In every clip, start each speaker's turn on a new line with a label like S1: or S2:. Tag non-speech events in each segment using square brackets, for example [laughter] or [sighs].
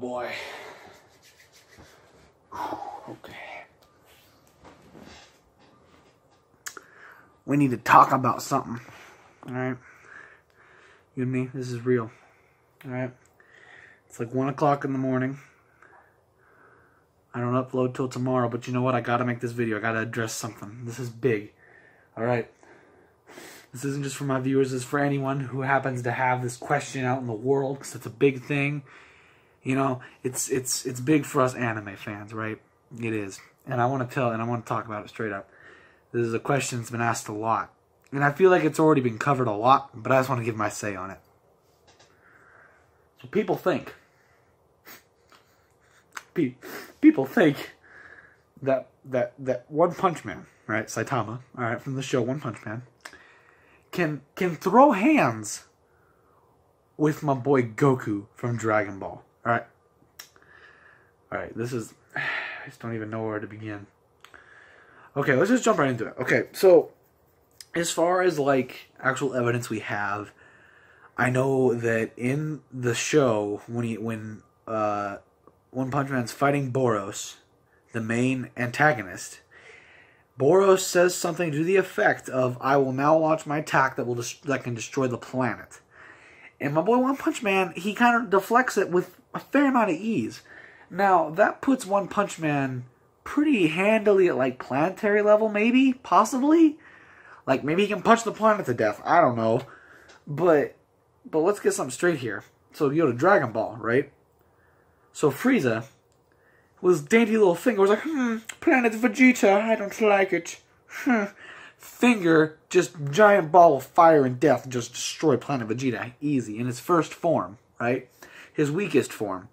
S1: boy. Okay. We need to talk about something. Alright? You and me, this is real. Alright? It's like 1 o'clock in the morning. I don't upload till tomorrow, but you know what? I gotta make this video. I gotta address something. This is big. Alright? This isn't just for my viewers, it's for anyone who happens to have this question out in the world, because it's a big thing. You know, it's it's it's big for us anime fans, right? It is. And I want to tell and I want to talk about it straight up. This is a question that's been asked a lot. And I feel like it's already been covered a lot, but I just want to give my say on it. So people think people think that that that One Punch Man, right, Saitama, all right, from the show One Punch Man, can can throw hands with my boy Goku from Dragon Ball. All right. All right, this is [sighs] I just don't even know where to begin. Okay, let's just jump right into it. Okay, so as far as like actual evidence we have, I know that in the show when he when uh One Punch Man's fighting Boros, the main antagonist, Boros says something to the effect of "I will now launch my attack that will that can destroy the planet." And my boy One Punch Man, he kind of deflects it with a fair amount of ease. Now, that puts One Punch Man pretty handily at like planetary level, maybe, possibly. Like maybe he can punch the planet to death. I don't know, but but let's get something straight here. So you go to Dragon Ball, right? So Frieza, his dainty little finger, was like, hmm, Planet Vegeta, I don't like it. Hmm. Finger, just giant ball of fire and death, just destroy Planet Vegeta easy in its first form, right? His weakest form.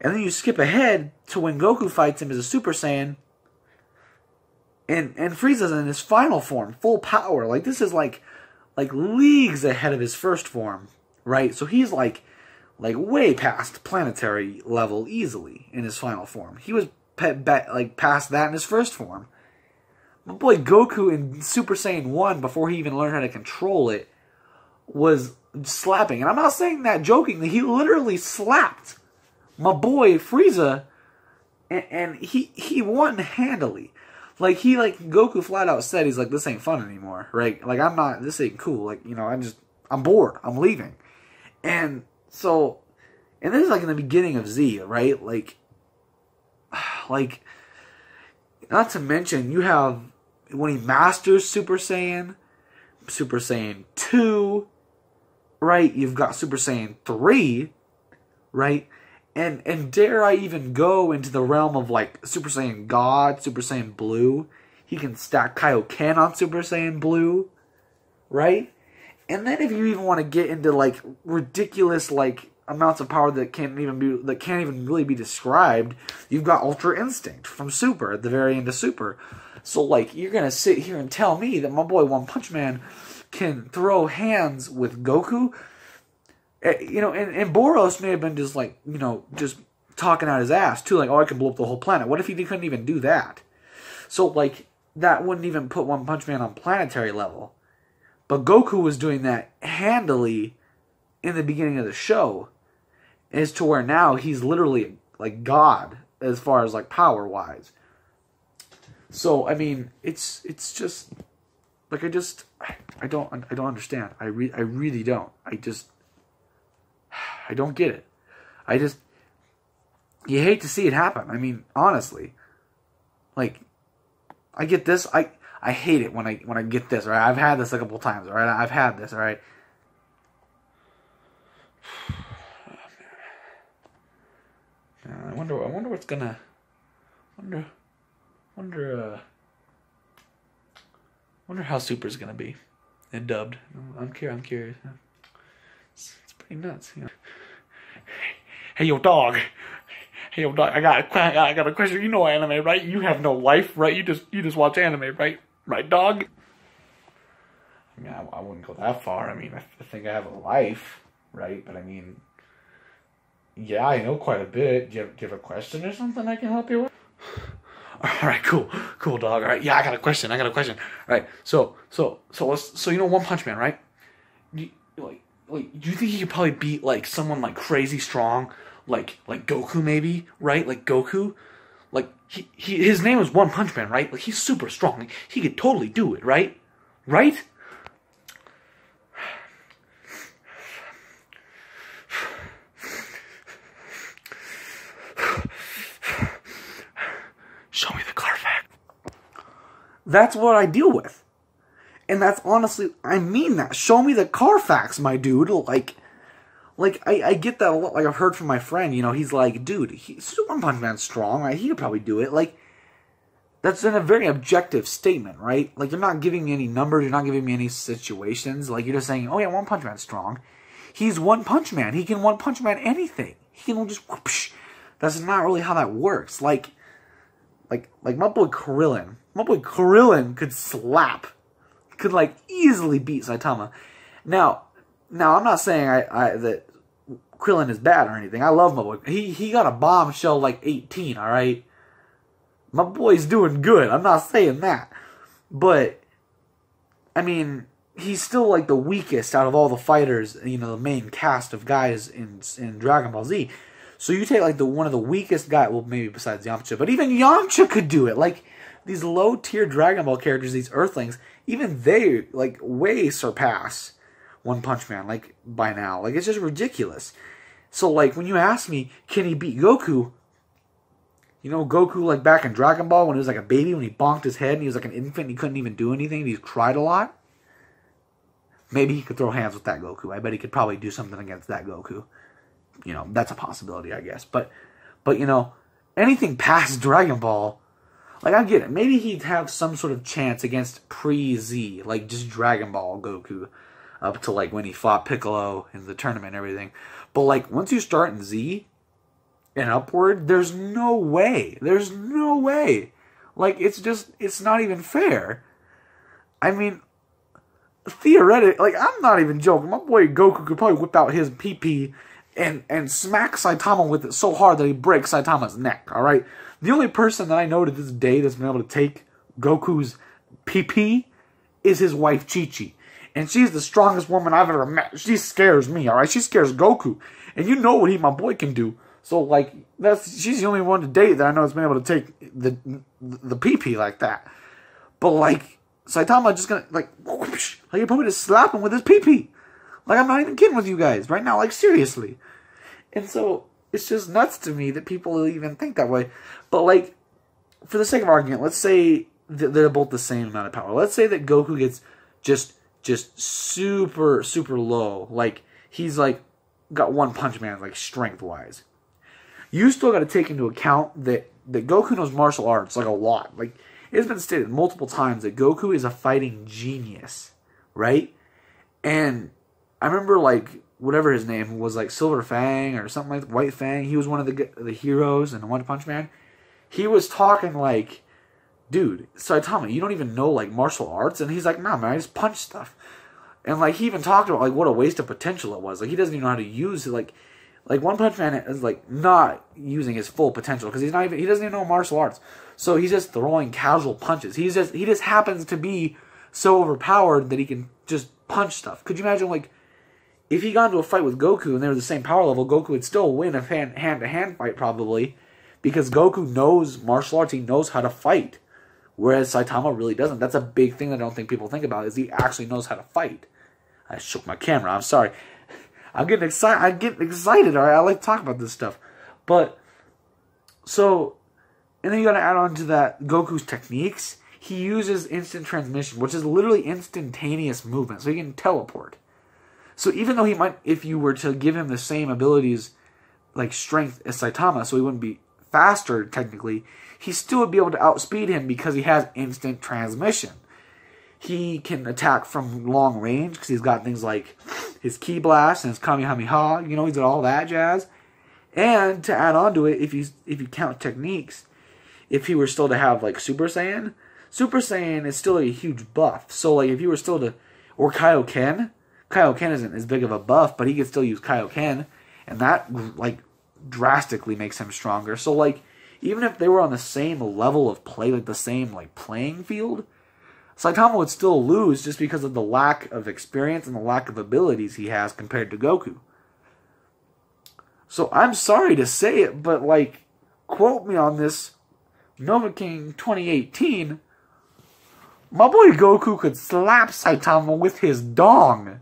S1: And then you skip ahead to when Goku fights him as a Super Saiyan. And and Frieza's in his final form, full power. Like this is like like leagues ahead of his first form, right? So he's like like way past planetary level easily in his final form. He was like past that in his first form. My boy Goku in Super Saiyan 1 before he even learned how to control it was slapping. And I'm not saying that jokingly. He literally slapped my boy Frieza, and, and he he won handily. Like he like Goku flat out said he's like this ain't fun anymore, right? Like I'm not this ain't cool. Like you know I'm just I'm bored. I'm leaving, and so and this is like in the beginning of Z, right? Like [sighs] like not to mention you have when he masters Super Saiyan, Super Saiyan two, right? You've got Super Saiyan three, right? and and dare I even go into the realm of like Super Saiyan God, Super Saiyan Blue. He can stack Kaioken on Super Saiyan Blue, right? And then if you even want to get into like ridiculous like amounts of power that can't even be that can't even really be described, you've got Ultra Instinct from Super at the very end of Super. So like you're gonna sit here and tell me that my boy One Punch Man can throw hands with Goku? Eh, you know, and, and Boros may have been just like, you know, just talking out his ass too, like, oh, I can blow up the whole planet. What if he couldn't even do that? So, like, that wouldn't even put One Punch Man on planetary level. But Goku was doing that handily in the beginning of the show, as to where now he's literally like God as far as like power wise. So I mean, it's it's just like I just I don't I don't understand. I re- I really don't. I just I don't get it. I just you hate to see it happen. I mean, honestly. Like I get this I I hate it when I when I get this, right? I've had this a couple times, Right, I've had this, all right? [sighs] I wonder I wonder what's gonna wonder wonder uh wonder how super's gonna be and dubbed. I'm curious I'm curious. It's, it's pretty nuts, you know. Hey, yo, dog. Hey, yo, dog. I got, I got a question. You know anime, right? You have no life, right? You just, you just watch anime, right? Right, dog. I mean, I, I wouldn't go that far. I mean, I, I think I have a life, right? But I mean, yeah, I know quite a bit. Do you, have, do you have a question or something I can help you with? [laughs] All right, cool, cool, dog. All right, yeah, I got a question. I got a question. All right, so, so, so let's, so you know One Punch Man, right? You, like, like, do you think he could probably beat like someone like crazy strong, like like Goku maybe, right? Like Goku, like he, he his name is One Punch Man, right? Like he's super strong. He could totally do it, right? Right? Show me the Carfax. That's what I deal with. And that's honestly, I mean that. Show me the Carfax, my dude. Like, like I, I get that a lot. Like I've heard from my friend, you know, he's like, dude, he, Super Punch Man's strong. He could probably do it. Like, that's in a very objective statement, right? Like you're not giving me any numbers. You're not giving me any situations. Like you're just saying, oh yeah, One Punch Man's strong. He's One Punch Man. He can One Punch Man anything. He can just whoosh. That's not really how that works. Like, like, like my boy Krillin. My boy Krillin could slap could like easily beat Saitama. Now, now I'm not saying I, I that Krillin is bad or anything. I love my boy. He he got a bombshell like 18. All right, my boy's doing good. I'm not saying that, but I mean he's still like the weakest out of all the fighters. You know the main cast of guys in in Dragon Ball Z. So you take like the one of the weakest guy, well maybe besides Yamcha, but even Yamcha could do it. Like these low tier Dragon Ball characters, these Earthlings, even they like way surpass One Punch Man like by now. Like it's just ridiculous. So like when you ask me, can he beat Goku? You know Goku like back in Dragon Ball when he was like a baby when he bonked his head and he was like an infant he couldn't even do anything he cried a lot. Maybe he could throw hands with that Goku. I bet he could probably do something against that Goku. You know, that's a possibility, I guess. But but you know, anything past Dragon Ball like, I get it. Maybe he'd have some sort of chance against pre Z, like just Dragon Ball Goku, up to like when he fought Piccolo in the tournament and everything. But like, once you start in Z and upward, there's no way. There's no way. Like, it's just, it's not even fair. I mean, theoretically, like, I'm not even joking. My boy Goku could probably whip out his PP and, and smack Saitama with it so hard that he breaks Saitama's neck, alright? The only person that I know to this day that's been able to take Goku's PP is his wife Chichi. And she's the strongest woman I've ever met. She scares me, alright? She scares Goku. And you know what he, my boy, can do. So, like, that's she's the only one to date that I know has been able to take the the PP like that. But, like, Saitama just gonna, like, whoosh, [laughs] like, you probably just slap him with his PP. Like, I'm not even kidding with you guys right now. Like, seriously. And so, it's just nuts to me that people even think that way. But like, for the sake of argument, let's say they're both the same amount of power. Let's say that Goku gets just just super super low. Like he's like got one punch man like strength wise. You still got to take into account that that Goku knows martial arts like a lot. Like it's been stated multiple times that Goku is a fighting genius, right? And I remember like whatever his name was like Silver Fang or something like White Fang. He was one of the the heroes in One Punch Man he was talking like, dude, Saitama, you don't even know like martial arts, and he's like, nah, man, I just punch stuff, and like he even talked about like what a waste of potential it was. Like he doesn't even know how to use. Like, like One Punch Man is like not using his full potential because he's not even he doesn't even know martial arts. So he's just throwing casual punches. He's just he just happens to be so overpowered that he can just punch stuff. Could you imagine like if he got into a fight with Goku and they were the same power level, Goku would still win a hand to hand fight probably because Goku knows martial arts. He knows how to fight, whereas Saitama really doesn't. That's a big thing that I don't think people think about is he actually knows how to fight. I shook my camera. I'm sorry. [laughs] I'm getting excited. I get excited. All right, I like to talk about this stuff, but so, and then you got to add on to that Goku's techniques. He uses instant transmission, which is literally instantaneous movement, so he can teleport. So even though he might, if you were to give him the same abilities, like strength as Saitama, so he wouldn't be faster, technically, he still would be able to outspeed him because he has instant transmission. He can attack from long range because he's got things like his Ki Blast and his Kamehameha. You know, he's got all that jazz. And to add on to it, if you if you count techniques, if he were still to have like Super Saiyan, Super Saiyan is still a huge buff. So like if you were still to or Kaioken, Kaioken isn't as big of a buff, but he could still use Kaioken, and that like drastically makes him stronger. So like even if they were on the same level of play, like the same like playing field, Saitama would still lose just because of the lack of experience and the lack of abilities he has compared to Goku. So I'm sorry to say it, but like, quote me on this. Nova King 2018. My boy Goku could slap Saitama with his dong.